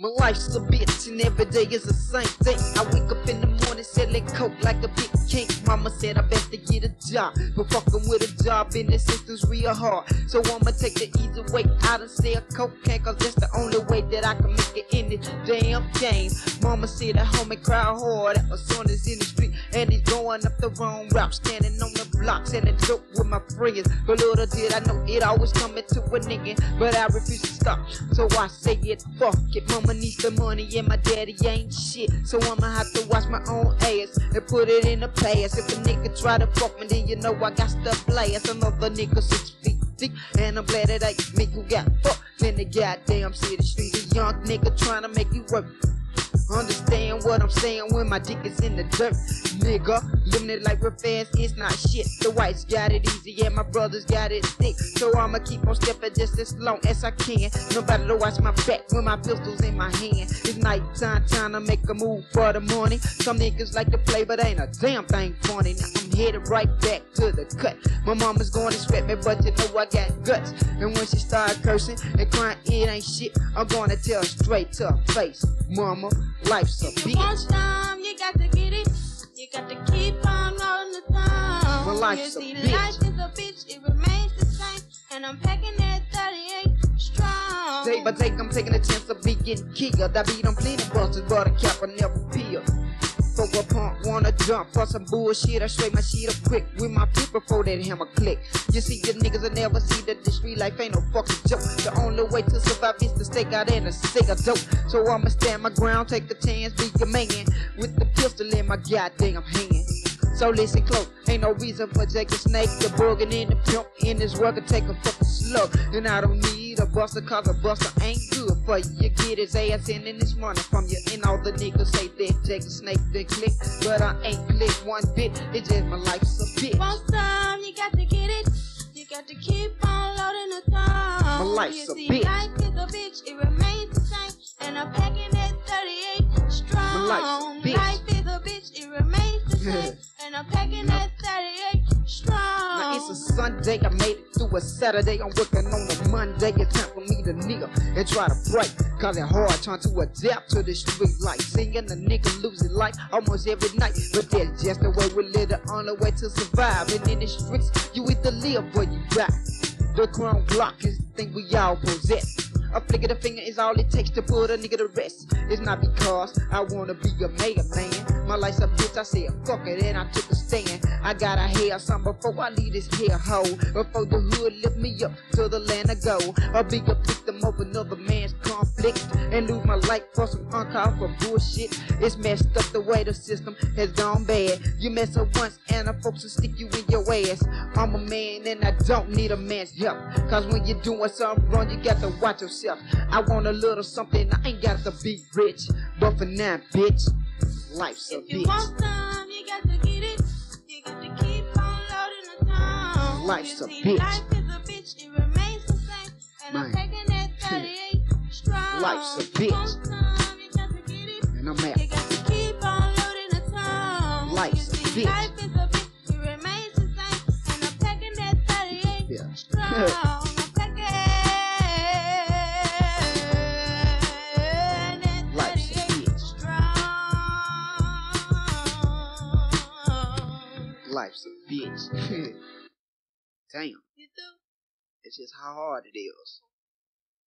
My life's a bitch and every day is the same thing. I wake up in the selling coke like a big king. Mama said I better get a job, but fucking with a job in the system's real hard. So I'ma take the easy way out and sell cocaine, cause that's the only way that I can make it in this damn game. Mama said at home and cry hard my son is in the street and he's going up the wrong route, standing on the block selling dope with my friends. But little did I know it always coming to a nigga, but I refuse to stop. So I say it, fuck it, mama needs the money and my daddy ain't shit. So I'ma have to watch my own ass and put it in the past. If a nigga try to fuck me, then you know I got stuff blast. Another nigga six feet deep, and I'm glad it ain't me who got fucked in the goddamn city street. A young nigga trying to make you work. Understand what I'm saying when my dick is in the dirt, nigga. Like we're fans, it's not shit. The whites got it easy, yeah, my brothers got it thick. So I'ma keep on stepping just as long as I can. Nobody to watch my back when my pistol's in my hand. It's night time, time to make a move for the morning. Some niggas like to play, but ain't a damn thing funny. Now I'm headed right back to the cut. My mama's going to sweat me, but you know I got guts. And when she start cursing and crying, it ain't shit. I'm gonna tell her straight to her face, mama. Life's a bitch. Want time, you got to get it. You got to keep on rolling the time. My life's you see, a bitch. life is a bitch, it remains the same. And I'm packing that 38 strong. Day by day, I'm taking a chance of being killed. I beat on plenty busters, but a cap I never peel. For a punk wanna jump for some bullshit, I straight my shit up quick with my people before that hammer click. You see, your niggas will never see that the street life ain't no fucking joke. The only way to survive is to stake out and a cigar dope. So I'ma stand my ground, take a chance, be a man with the pistol in my goddamn hand. So listen close, ain't no reason for Jake the Snake, the boogin' in the pimp in this work and take a fucking slug. And I don't need a buster cause a buster ain't good for you. You get his ass in and it's money from you. And all the niggas say that Jake the Snake did click, but I ain't click one bit. It's just my life's a bitch. Time you got to get it. You got to keep on loading the time. My life's you a see, bitch. Life is a bitch, it remains the same. And I'm packing that 38 strong. My life's a bitch. Life is a bitch, it remains the same. and I'm packing that 38 strong. Now it's a Sunday, I made it through a Saturday. I'm working on a Monday. It's time for me to kneel and try to break. Cause it's hard trying to adapt to the street life. Seeing a nigga losing life almost every night. But that's just the way we live, the only way to survive. And in the streets, you either live or you die. The chrome block is the thing we all possess. A flick of the finger is all it takes to put a nigga to rest. It's not because I wanna be a mayor, man. My life's a bitch, I said fuck it and I took a stand. I gotta have some before I leave this here hole. Before the hood lift me up to the land I go. I'll be a victim of another man's conflict and lose my life for some uncalled for bullshit. It's messed up the way the system has gone bad. You mess up once and the folks will stick you in your ass. I'm a man and I don't need a man's help. Cause when you're doing something wrong, you got to watch yourself. I want a little something, I ain't got to be rich. But for now, bitch, life's a bitch. want time, you got to get it. You got to keep on loading the time. Life's a bitch. Life a bitch, it remains the same. And I'm Man. taking that 38 strong. Life's a bitch. you want time, you got to get it. And I'm You out. got to keep on loading the time. Life's a bitch. Life is a bitch, it remains the same. And I'm taking that 38 Yeah. strong. Life's a bitch. Damn, You do? it's just how hard it is.